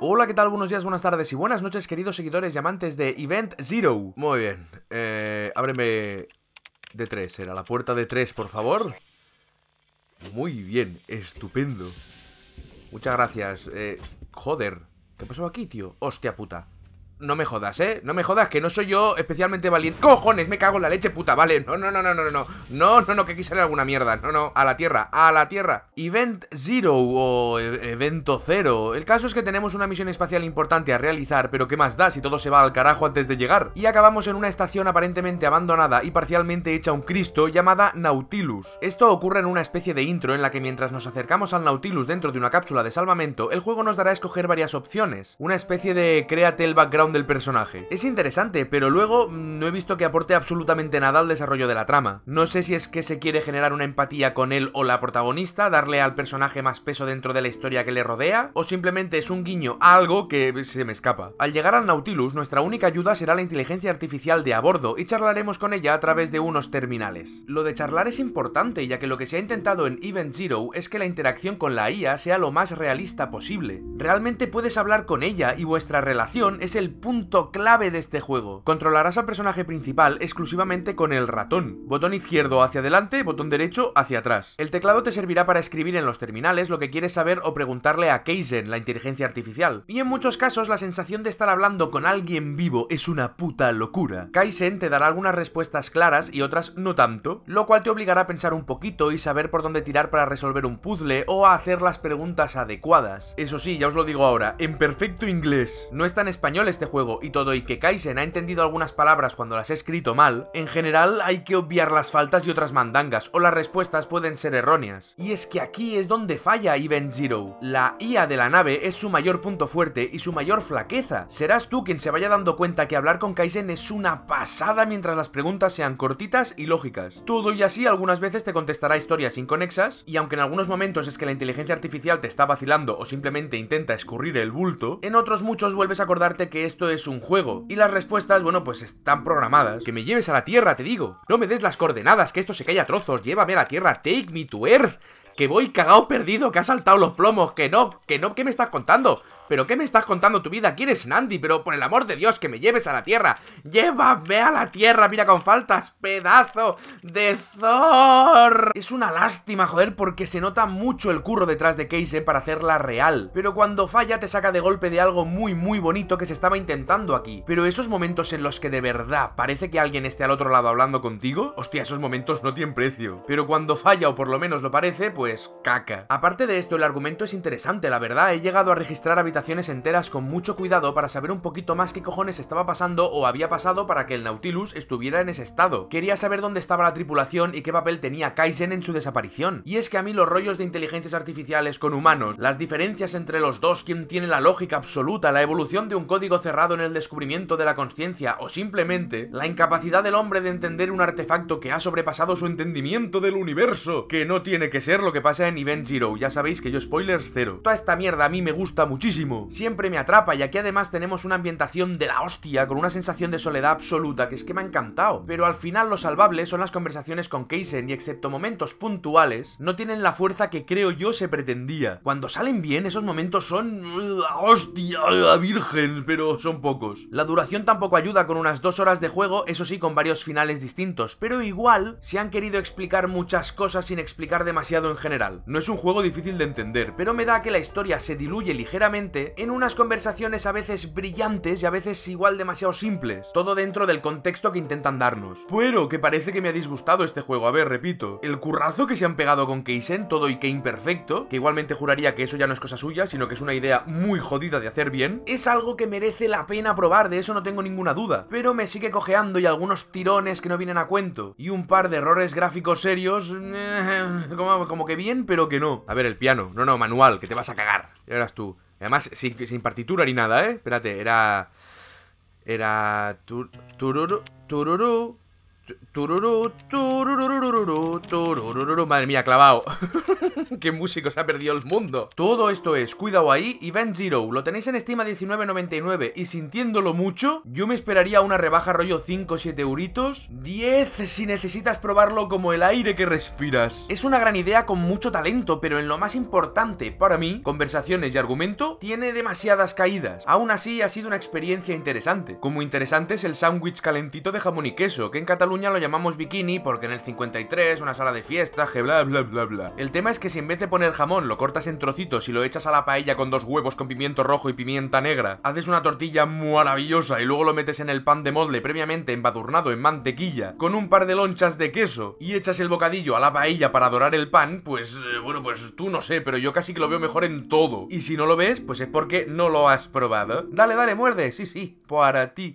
Hola, ¿qué tal? Buenos días, buenas tardes y buenas noches, queridos seguidores y amantes de Event Zero. Muy bien, eh, ábreme de tres, era la puerta de tres, por favor. Muy bien, estupendo. Muchas gracias. Eh, joder, ¿qué pasó aquí, tío? Hostia puta. No me jodas, ¿eh? No me jodas, que no soy yo especialmente valiente. ¡Cojones! Me cago en la leche, puta, vale. No, no, no, no, no, no No, no, no, que sale alguna mierda. No, no, a la tierra, a la tierra. Event Zero o e, Evento Cero El caso es que tenemos una misión espacial importante a realizar Pero ¿qué más da si todo se va al carajo antes de llegar? Y acabamos en una estación aparentemente abandonada y parcialmente hecha un Cristo llamada Nautilus. Esto ocurre en una especie de intro en la que mientras nos acercamos al Nautilus dentro de una cápsula de salvamento El juego nos dará a escoger varias opciones. Una especie de créate el background del personaje. Es interesante, pero luego mm, no he visto que aporte absolutamente nada al desarrollo de la trama. No sé si es que se quiere generar una empatía con él o la protagonista, darle al personaje más peso dentro de la historia que le rodea, o simplemente es un guiño a algo que se me escapa. Al llegar al Nautilus, nuestra única ayuda será la inteligencia artificial de a bordo y charlaremos con ella a través de unos terminales. Lo de charlar es importante, ya que lo que se ha intentado en Event Zero es que la interacción con la IA sea lo más realista posible. Realmente puedes hablar con ella y vuestra relación es el punto clave de este juego. Controlarás al personaje principal exclusivamente con el ratón. Botón izquierdo hacia adelante, botón derecho hacia atrás. El teclado te servirá para escribir en los terminales lo que quieres saber o preguntarle a Kaizen, la inteligencia artificial. Y en muchos casos la sensación de estar hablando con alguien vivo es una puta locura. Kaizen te dará algunas respuestas claras y otras no tanto, lo cual te obligará a pensar un poquito y saber por dónde tirar para resolver un puzzle o a hacer las preguntas adecuadas. Eso sí, ya os lo digo ahora, en perfecto inglés. No está en español este juego y todo y que Kaizen ha entendido algunas palabras cuando las he escrito mal, en general hay que obviar las faltas y otras mandangas, o las respuestas pueden ser erróneas. Y es que aquí es donde falla Event Zero. La IA de la nave es su mayor punto fuerte y su mayor flaqueza. Serás tú quien se vaya dando cuenta que hablar con Kaizen es una pasada mientras las preguntas sean cortitas y lógicas. Todo y así algunas veces te contestará historias inconexas, y aunque en algunos momentos es que la inteligencia artificial te está vacilando o simplemente intenta escurrir el bulto, en otros muchos vuelves a acordarte que esto es un juego. Y las respuestas, bueno, pues están programadas. Que me lleves a la Tierra, te digo. No me des las coordenadas, que esto se cae a trozos. Llévame a la Tierra, take me to Earth. Que voy cagado perdido, que ha saltado los plomos. Que no, que no, ¿qué me estás contando? ¿Pero qué me estás contando tu vida? ¿Quién es Nandi? Pero por el amor de Dios, que me lleves a la tierra. Llévame a la tierra, mira con faltas, pedazo de Thor. Es una lástima, joder, porque se nota mucho el curro detrás de Keisen para hacerla real. Pero cuando falla te saca de golpe de algo muy muy bonito que se estaba intentando aquí. Pero esos momentos en los que de verdad parece que alguien esté al otro lado hablando contigo, hostia, esos momentos no tienen precio. Pero cuando falla o por lo menos lo parece, pues caca. Aparte de esto, el argumento es interesante, la verdad. He llegado a registrar habitaciones enteras con mucho cuidado para saber un poquito más qué cojones estaba pasando o había pasado para que el Nautilus estuviera en ese estado. Quería saber dónde estaba la tripulación y qué papel tenía Kaizen en su desaparición. Y es que a mí los rollos de inteligencias artificiales con humanos, las diferencias entre los dos, quién tiene la lógica absoluta, la evolución de un código cerrado en el descubrimiento de la conciencia o simplemente la incapacidad del hombre de entender un artefacto que ha sobrepasado su entendimiento del universo, que no tiene que ser lo que pasa en Event Zero, ya sabéis que yo spoilers cero. Toda esta mierda a mí me gusta muchísimo Siempre me atrapa y aquí además tenemos una ambientación de la hostia, con una sensación de soledad absoluta, que es que me ha encantado. Pero al final lo salvable son las conversaciones con Keisen y excepto momentos puntuales, no tienen la fuerza que creo yo se pretendía. Cuando salen bien, esos momentos son... ¡Hostia! ¡Virgen! Pero son pocos. La duración tampoco ayuda con unas dos horas de juego, eso sí, con varios finales distintos, pero igual se han querido explicar muchas cosas sin explicar demasiado en general. No es un juego difícil de entender, pero me da que la historia se diluye ligeramente en unas conversaciones a veces brillantes y a veces igual demasiado simples, todo dentro del contexto que intentan darnos. Pero que parece que me ha disgustado este juego, a ver, repito, el currazo que se han pegado con Keisen, todo y que imperfecto, que igualmente juraría que eso ya no es cosa suya, sino que es una idea muy jodida de hacer bien, es algo que merece la pena probar, de eso no tengo ninguna duda, pero me sigue cojeando y algunos tirones que no vienen a cuento, y un par de errores gráficos serios, como, como que bien, pero que no. A ver, el piano, no, no, manual, que te vas a cagar, ya verás tú. Además, sin, sin partitura ni nada, ¿eh? Espérate, era... Era... tururu, tururu, Madre mía, clavado. Qué músico se ha perdido el mundo. Todo esto es, cuidado ahí, Event Zero. Lo tenéis en Steam a 19.99 y sintiéndolo mucho, yo me esperaría una rebaja rollo 5 o 7 euritos. 10 si necesitas probarlo como el aire que respiras. Es una gran idea con mucho talento, pero en lo más importante para mí, conversaciones y argumento, tiene demasiadas caídas. Aún así, ha sido una experiencia interesante. Como interesante es el sándwich calentito de jamón y queso, que en Lo llamamos bikini porque en el 53, una sala de fiesta, que bla bla bla. El tema es que si en vez de poner jamón lo cortas en trocitos y lo echas a la paella con dos huevos con pimiento rojo y pimienta negra, haces una tortilla maravillosa y luego lo metes en el pan de molde previamente embadurnado en mantequilla, con un par de lonchas de queso y echas el bocadillo a la paella para dorar el pan, pues eh, bueno, pues tú no sé, pero yo casi que lo veo mejor en todo. Y si no lo ves, pues es porque no lo has probado. Dale, dale, muerde, sí, sí, para ti.